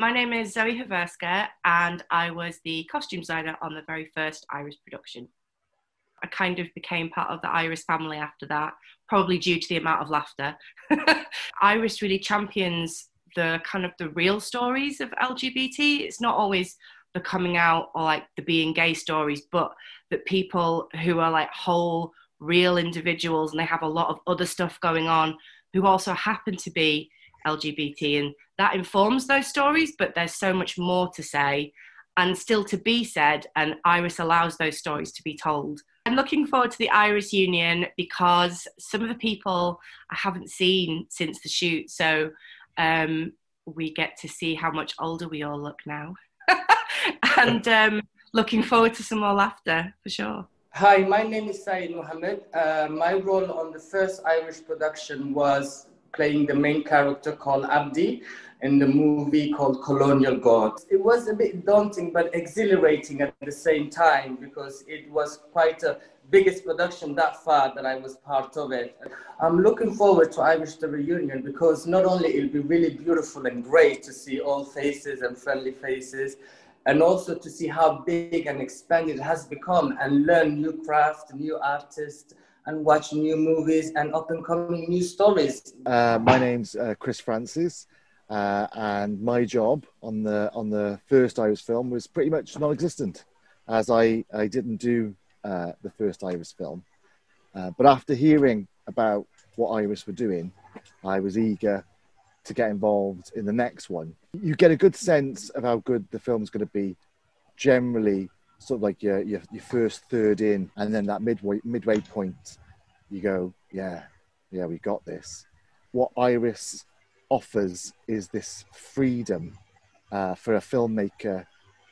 My name is Zoe Haverska, and I was the costume designer on the very first Iris production. I kind of became part of the Iris family after that, probably due to the amount of laughter. Iris really champions the kind of the real stories of LGBT. It's not always the coming out or like the being gay stories, but that people who are like whole, real individuals and they have a lot of other stuff going on who also happen to be LGBT. And that informs those stories, but there's so much more to say and still to be said. And Iris allows those stories to be told. I'm looking forward to the Iris Union because some of the people I haven't seen since the shoot. So um, we get to see how much older we all look now. and um, looking forward to some more laughter for sure. Hi, my name is Saeed Mohammed. Uh, my role on the first Iris production was playing the main character called Abdi in the movie called Colonial God. It was a bit daunting but exhilarating at the same time because it was quite a biggest production that far that I was part of it. I'm looking forward to Iris the Reunion because not only it'll be really beautiful and great to see all faces and friendly faces, and also to see how big and expanded it has become and learn new craft, new artists, and watch new movies and up and coming new stories. Uh, my name's uh, Chris Francis. Uh, and my job on the on the first Iris film was pretty much non-existent, as I I didn't do uh, the first Iris film. Uh, but after hearing about what Iris were doing, I was eager to get involved in the next one. You get a good sense of how good the film's going to be. Generally, sort of like your, your your first third in, and then that midway midway point, you go, yeah, yeah, we got this. What Iris offers is this freedom uh, for a filmmaker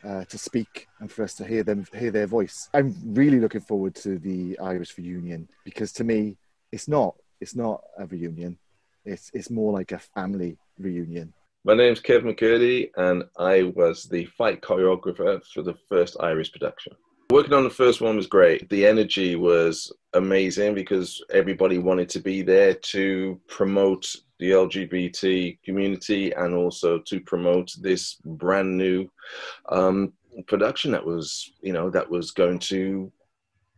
uh, to speak and for us to hear them hear their voice. I'm really looking forward to the Iris reunion because to me, it's not it's not a reunion. It's it's more like a family reunion. My name's Kev McCurdy, and I was the fight choreographer for the first Iris production. Working on the first one was great. The energy was amazing because everybody wanted to be there to promote the LGBT community and also to promote this brand new um, production that was, you know, that was going to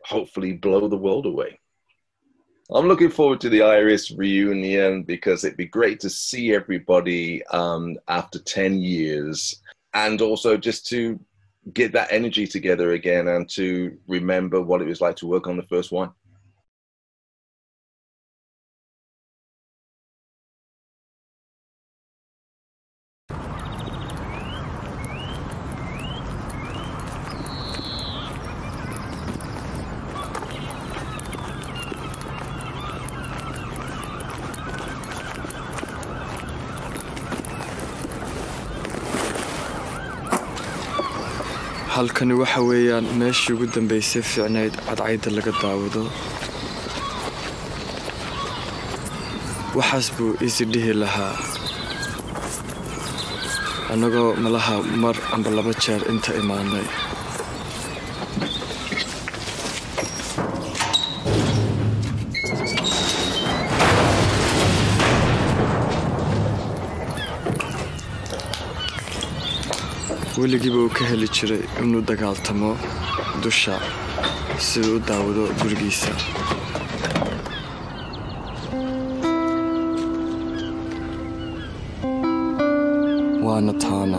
hopefully blow the world away. I'm looking forward to the Iris reunion because it'd be great to see everybody um, after 10 years and also just to get that energy together again and to remember what it was like to work on the first one. Halkani waxa weeyaan meeshii ugu dambaysay fiicnayd cadcayda laga daawado. Waxaas buu isi dhihi lahaa. Annagoo malaha mar amba laba jeer inta imaanay weligiiba uu ka heli jiray inuu dagaaltamo dusha siduu u daawado gurigiisa waana taana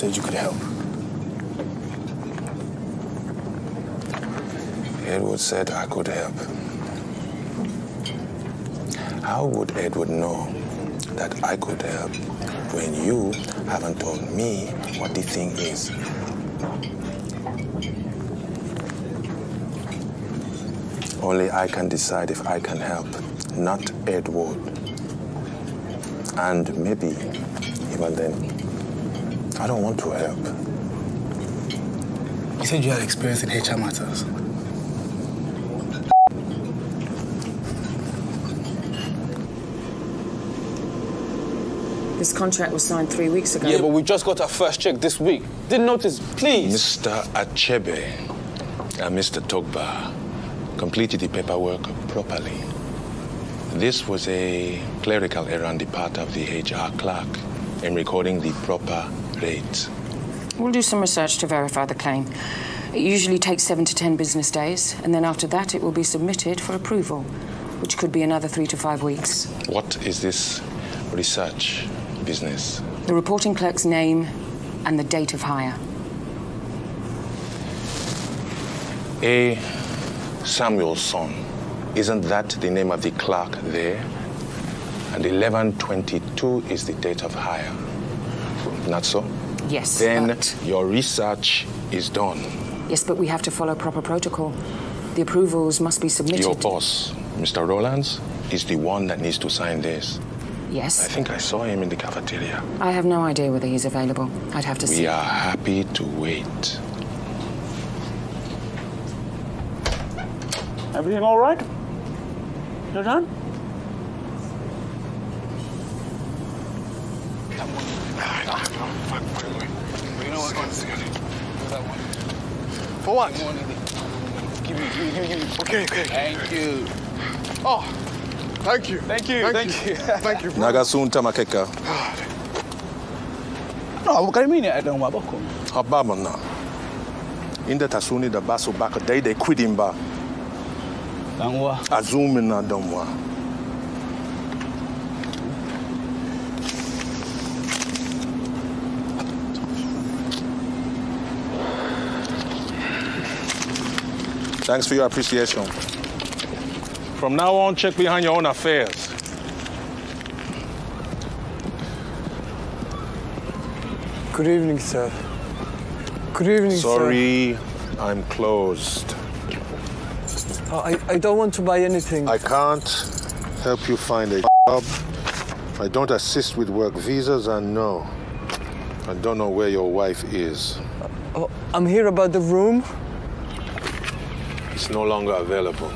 said you could help. Edward said I could help. How would Edward know that I could help when you haven't told me what the thing is? Only I can decide if I can help, not Edward. And maybe even then, I don't want to help. You said you had experience in HR matters. This contract was signed three weeks ago. Yeah, but we just got our first check this week. Didn't notice, please. Mr. Achebe and Mr. Togba completed the paperwork properly. This was a clerical error on the part of the HR clerk in recording the proper We'll do some research to verify the claim. It usually takes seven to ten business days, and then after that, it will be submitted for approval, which could be another three to five weeks. What is this research business? The reporting clerk's name and the date of hire. A. Samuelson. Isn't that the name of the clerk there? And 1122 is the date of hire. Not so? Yes. Then but- your research is done. Yes, but we have to follow proper protocol. The approvals must be submitted. Your boss, Mr. Rowlands, is the one that needs to sign this. Yes. I think I saw him in the cafeteria. I have no idea whether he's available. I'd have to see. We are happy to wait. Everything all right? You're done? For what? Give me, give me, give me. Okay, okay. Thank you. Oh, thank you. Thank you, thank you. thank you. bro. Nagasunta makeka. No, what do you mean I don't want to Hababa na. Inda tasuni da baso baka dai dai kwidin ba. Azumi na damwa. Thanks for your appreciation. From now on, check behind your own affairs. Good evening, sir. Good evening, sir. Sorry, I'm closed. Uh, I, I don't want to buy anything. I can't help you find a job. I don't assist with work visas, and no, I don't know where your wife is. Oh, I'm here about the room. No longer available.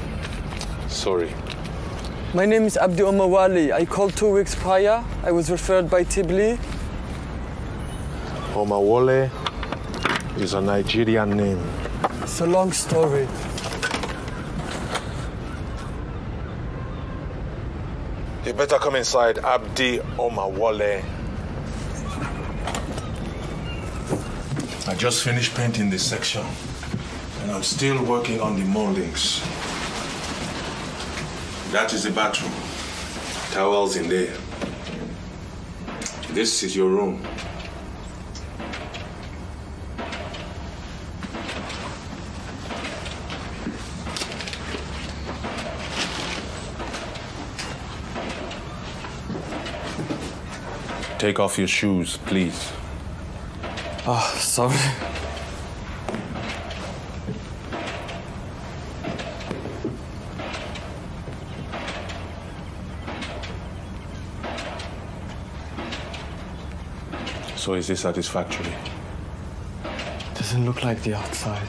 Sorry. My name is Abdi Omawale. I called two weeks prior. I was referred by Tibli. Omawale is a Nigerian name. It's a long story. You better come inside, Abdi Omawale. I just finished painting this section, and I'm still working on the moldings. That is the bathroom. Towels in there. This is your room. Take off your shoes, please. Oh, sorry. So is this satisfactory? Doesn't look like the outside.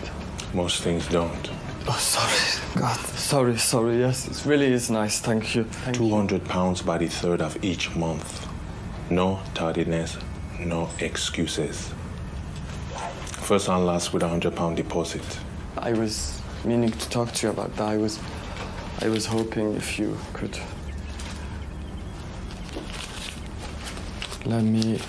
Most things don't. Oh, sorry. God, sorry, sorry. Yes, it really is nice. Thank you. Thank you. 200 pounds by the third of each month. No tardiness, no excuses. First and last with a 100 pound deposit. I was meaning to talk to you about that. I was, I was hoping if you could let me.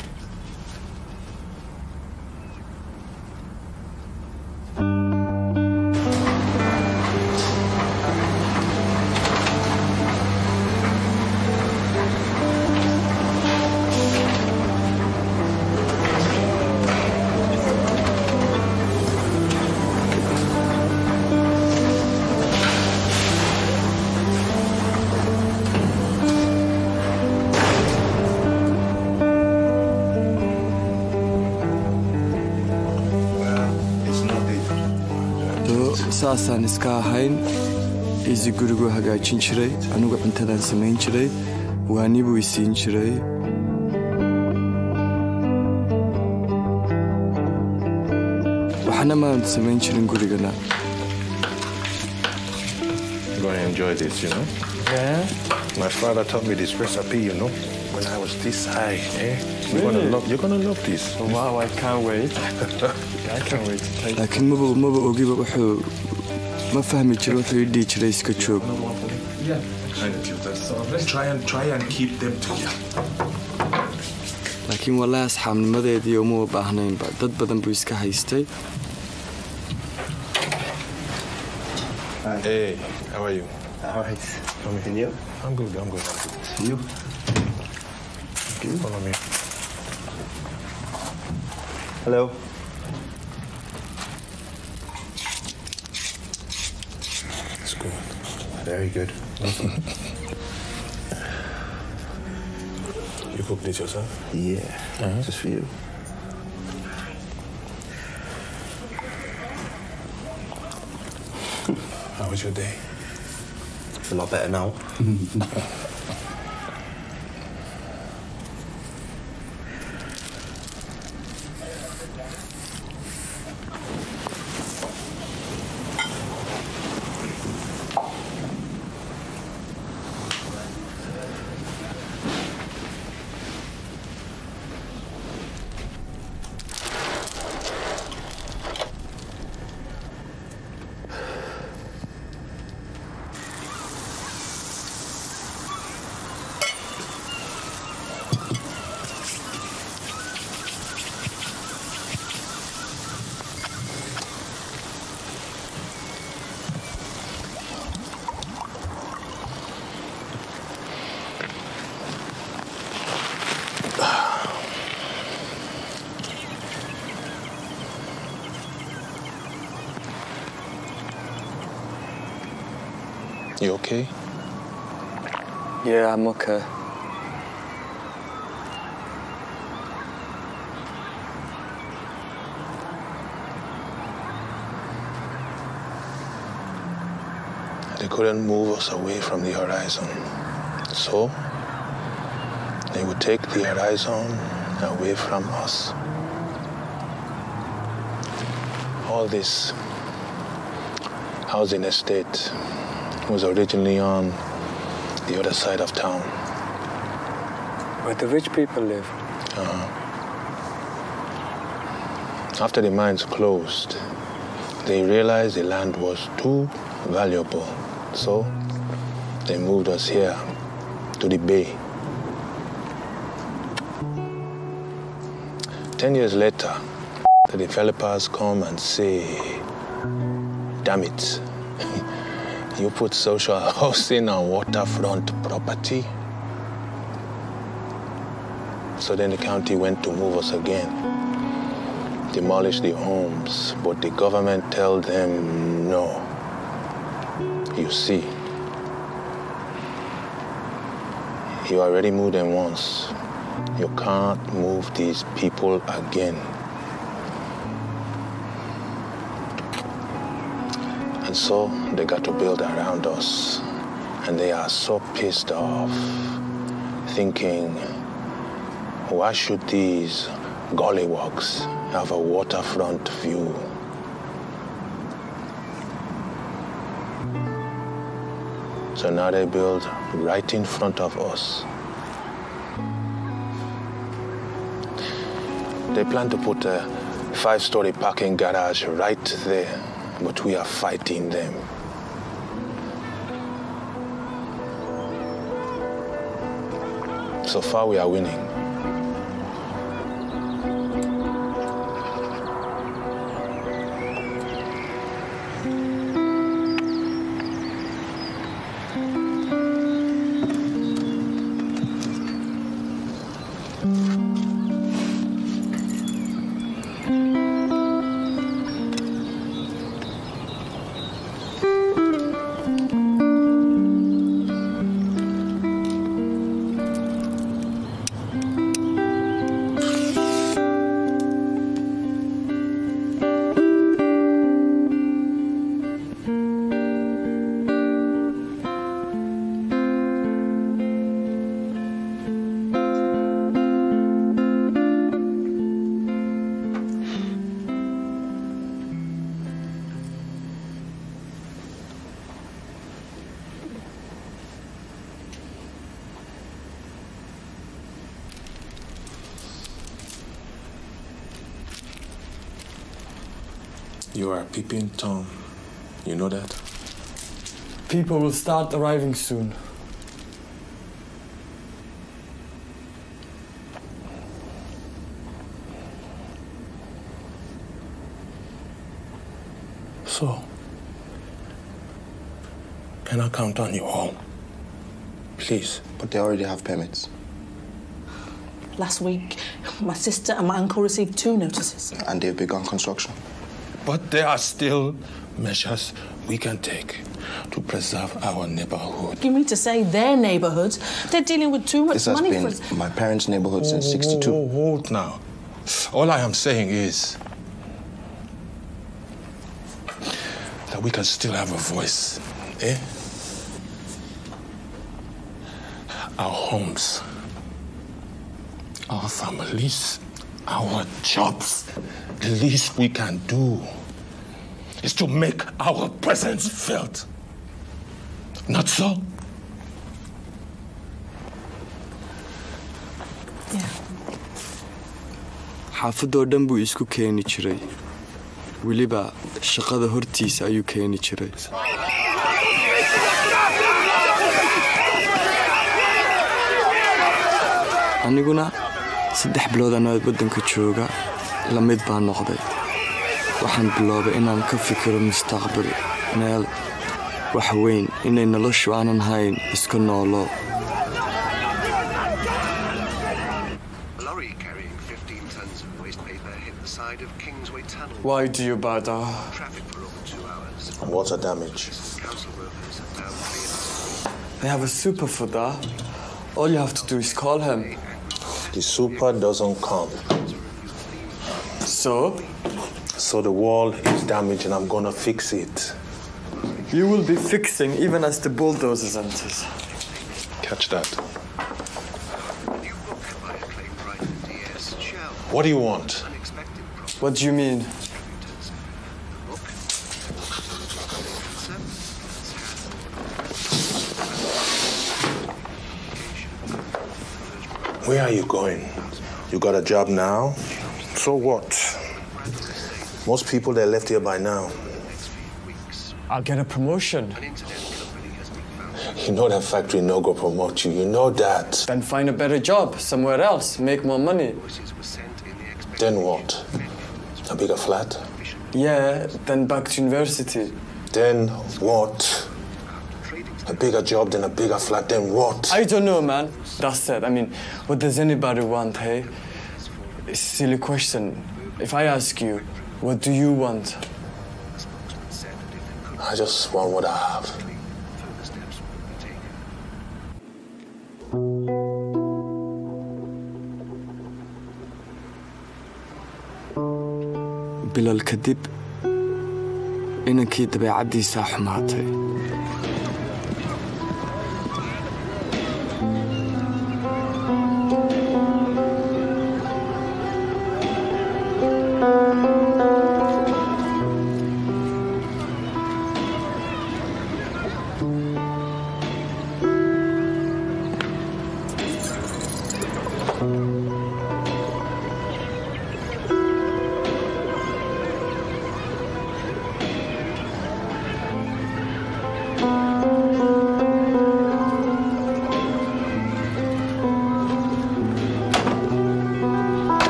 Saasaan iska ahayn iisi guriguu hagaajin jiray anugu cuntadaan samayn jiray waani buu isiin jiray waxna maan samayn jirin gurigana You're going to enjoy this, you know? Yeah. My father taught me this recipe, you know, when I was this high. Eh? You're gonna love. You're gonna love this. Wow, I can't wait. I can't wait to taste. laakiin maba maba ogiba wuxuu ma fahmi jiro wuxuu ii dhihi jiray iska joog Thank you. That's all. Let's try and try and keep them together. laakiin walaahi asxaabnimadeedii uma baahnaynba dad badan buu iska haystay Hey, how are you? All right. And you? I'm good. I'm good. You? Follow me. Hello. It's good. Very good. You cooked this yourself? Yeah. Uh-huh. Just for you. How was your day? It's a lot better now. You okay? Yeah, I'm okay. They couldn't move us away from the horizon. So, they would take the horizon away from us. All this housing estate was originally on the other side of town. Where the rich people live. Uh-huh. After the mines closed, they realized the land was too valuable. So they moved us here to the bay. Ten years later, the developers come and say, damn it, you put social housing on waterfront property. So then the county went to move us again, demolish the homes, but the government tell them no. You see, you already moved them once. You can't move these people again. And so they got to build around us. And they are so pissed off, thinking, why should these gollywogs have a waterfront view? So now they build right in front of us. They plan to put a five story parking garage right there, but we are fighting them. So far, we are winning. You are a peeping Tom. You know that? People will start arriving soon. So, can I count on you home? Please. But they already have permits. Last week, my sister and my uncle received two notices. And they've begun construction. But there are still measures we can take to preserve our neighborhood. You mean to say their neighborhoods? They're dealing with too much This has been for. my parents' neighborhood since Oh, 62. oh, hold now. All I am saying is that we can still have a voice, eh? Our homes, our families, our jobs. The least we can do is to make our presence felt. Not so? xaafadoo dhan buu isku keeni jiray weliba shaqada hortiisa ayuu keeni jiray aniguna saddex bilood anoo waddanka jooga la mid baa noqday waxaan biloobay inaan ka fikiro mustaqbal meel wax weyn inay noloshu aanan hayn iska noolo A lorry carrying 15 tons of waste paper hit the side of Kingsway Tunnel. Why do you bother? Traffic for over two hours. Water damage. Council workers have now cleared They have a super for that. All you have to do is call him. The super doesn't come. So? So the wall is damaged and I'm gonna fix it. You will be fixing even as the bulldozers enters. Catch that. What do you want? What do you mean? Where are you going? You got a job now? So what? Most people they left here by now. I'll get a promotion. You know that factory no go promote you. You know that. Then find a better job somewhere else. Make more money. Then what? A bigger flat? Yeah, then back to university. Then what? A bigger job, then a bigger flat, then what? I don't know, man. That's it. I mean, what does anybody want, hey? It's a silly question. If I ask you, what do you want? I just want what I have. bilal kadib inankii dabeecaddiisaa xumaatay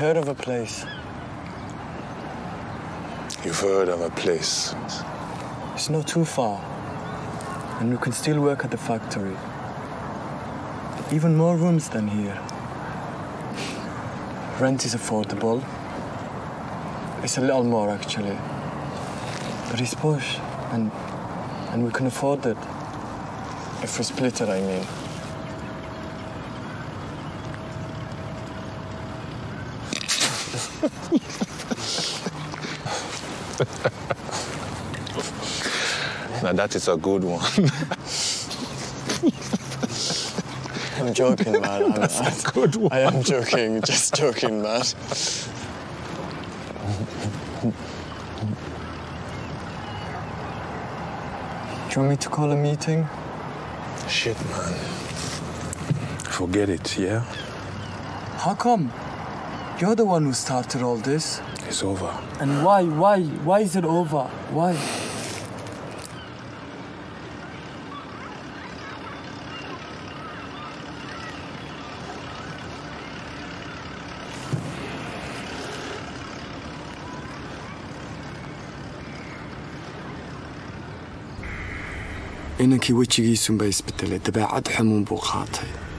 heard of a place. You've heard of a place. It's not too far. And you can still work at the factory. Even more rooms than here. Rent is affordable. It's a little more actually. But it's posh and and we can afford it. If we split it, I mean. now that is a good one. I'm joking, man. I'm, That's a I- good one. I am joking. Just joking, man. Do you want me to call a meeting? Shit, man. Forget it, yeah? How come? You're the one who started all this. It's over. And why? Why? Why is it over? Why? inankii wejigiisunbaa isbedelay dabeecad xamuun buu qaatay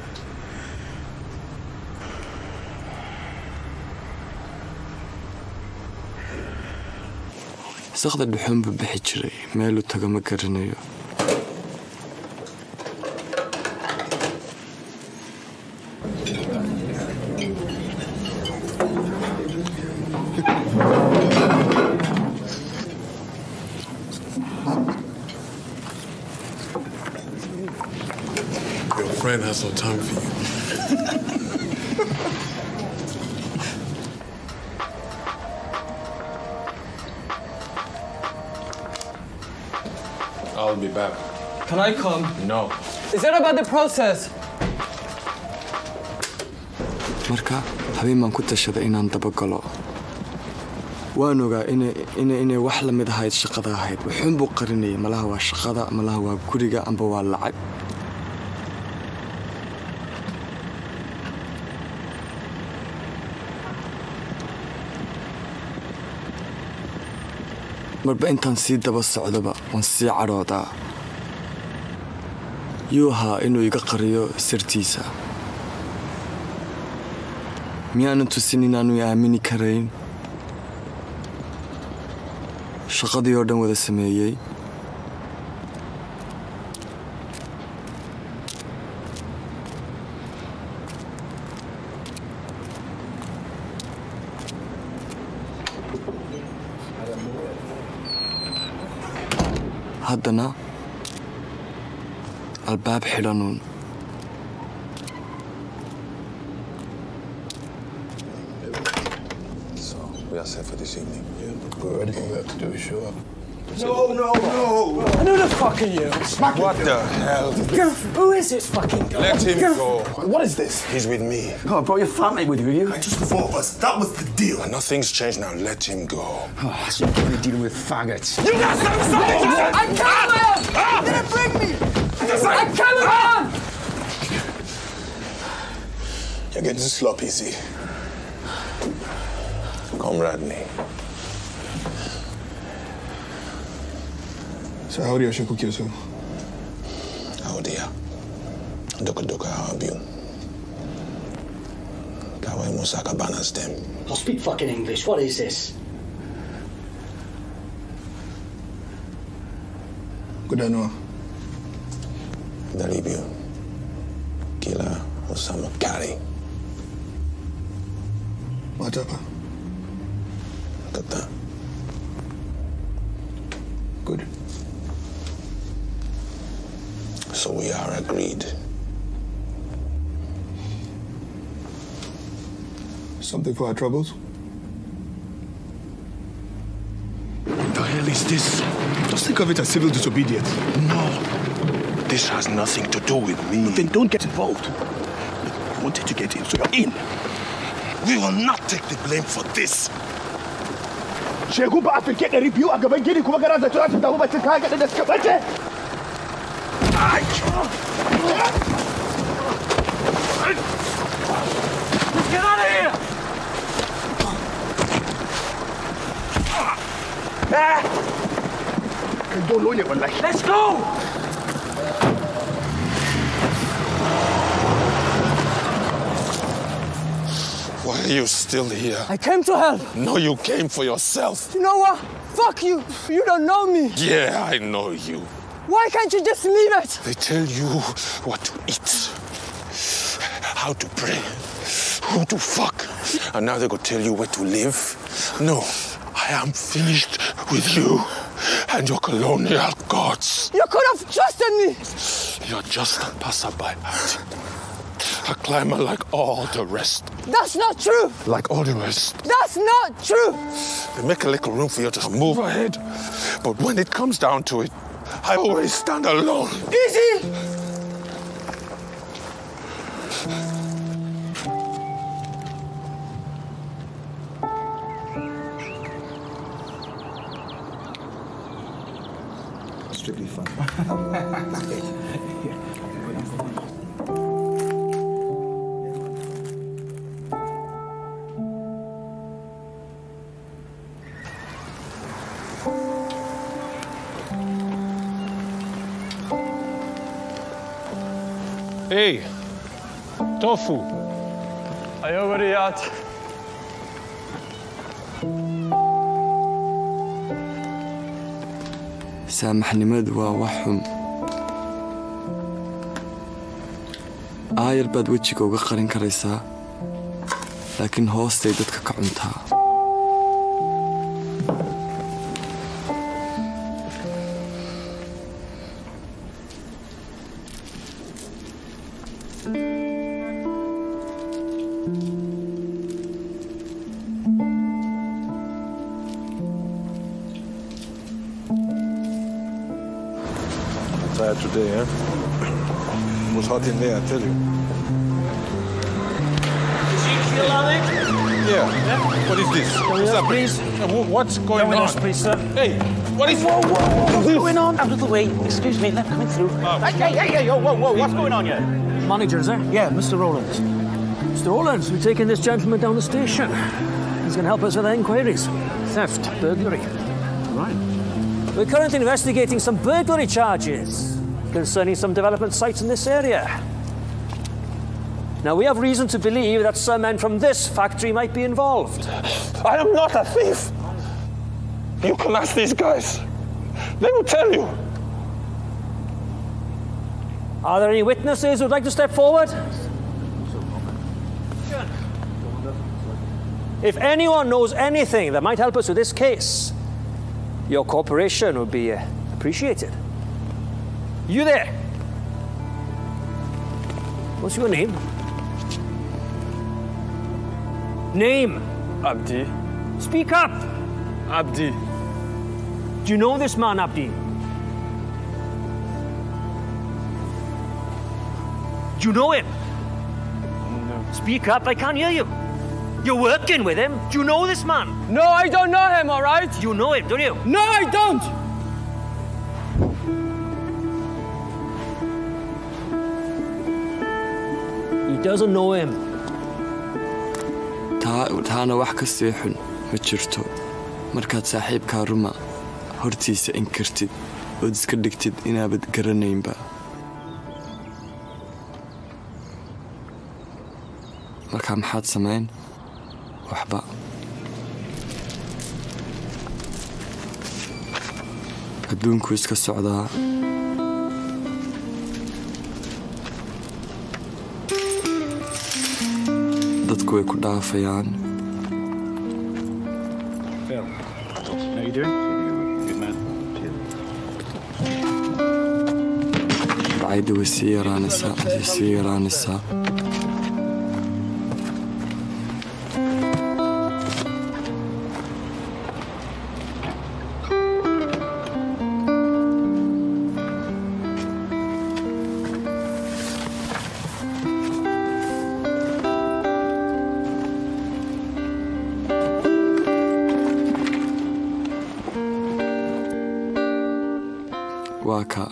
saqda dhuxuun buu bixi jiray meeluu tago ma garanayo Can I come? No. Is that about the process? marka habeen baan ku tashaday inaan dabagalo waan ogaa inay wax la mid ahayd shaqada ahayd wuxuun buu qarinayay malaha waa shaqada malaha waa guriga amba waa lacag marba intaan sii daba socdaba waan sii cadhoodaa yuu ahaa inuu iga qariyo sirtiisa. Miyaanan tusin inaanu aamini karayn. Shaqadii oo dhan wada sameeyey. Haddana albaab xidhanuun So, we are set for this evening. Good. Anything we have to do is show up. No, no, no. Who the fuck are you? Smack What the hell? Who is this fucking guy? Let him go. What is this? He's with me. Oh, I brought your family with you, you? Just the four of us. That was the deal. But nothing's changed now. Let him go. Oh, so you're only dealing with faggots. You got some soldiers! Oh, I killed him! He didn't bring me! I killed him! You're getting sloppy, see? Comrade me. So how do you cook yourself? How do you dear. Duka duka habium. Kawai musaka banas them. I'll speak fucking English. What is this? Good know. Dalibio. Kila Osama Kari. What up? Kata. Good. So we are agreed. Something for our troubles? What the hell is this? Just think of it as civil disobedience. No. This has nothing to do with me. Then don't get involved. You wanted to get in, so you're in. We will not take the blame for this. Shegu ba a firke ɗari biyu a gaban gini kuma kana zato ta damu bacin kayan gaɗin da suka bace? Let's get out of here! Kai dolo ne wallahi. Let's go! Why are you still here? I came to help. No, you came for yourself. You know what? Fuck you. You don't know me. Yeah, I know you. Why can't you just leave it? They tell you what to eat, how to pray, who to fuck, and now they go tell you where to live. No, I am finished with you and your colonial gods. You could have trusted me. You're just a passerby. A climber like all the rest. That's not true. Like all the rest. That's not true. They make a little room for you to move ahead. But when it comes down to it, I always stand alone. Easy. Tofu. أيوه بريات saamaxnimadu waa wax xun aayar baad wejiga uga qarin karaysaa laakiin hoostay dadka ka cuntaa It in there, I tell you. Ezekiel, are they? Yeah. What is this? What's up, please? What's going Go with on? us, please, sir. Hey, what is Whoa, whoa, What's this? going on? Out of the way. Excuse me, let coming through. hey, hey, hey, hey, whoa, whoa, what's going on here? Managers, eh? Yeah, Mr. Rowlands. Mr. Rowlands, we're taking this gentleman down the station. He's going to help us with our inquiries. Theft, burglary. Right. We're currently investigating some burglary charges concerning some development sites in this area. Now, we have reason to believe that some men from this factory might be involved. I am not a thief. You can ask these guys. They will tell you. Are there any witnesses who'd like to step forward? If anyone knows anything that might help us with this case, your cooperation would be appreciated. You there? What's your name? Name? Abdi. Speak up. Abdi. Do you know this man, Abdi? Do you know him? No. Speak up, I can't hear you. You're working with him. Do you know this man? No, I don't know him, all right? You know him, don't you? No, I don't. Taa taana wax ka sii xun ma jirto. Markaad saaxiibkaa ruma hortiisa inkartid ood iska dhigtid inaabad garanaynba. Markaa maxaad samayn waxba. Adduunku iska socdaa dadku way ku dhaafayaan bacayda way sii yaraanaysaa way sii yaraanaysaa waa ka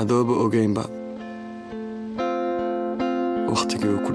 adooba ogaynba wakhtigii uu ku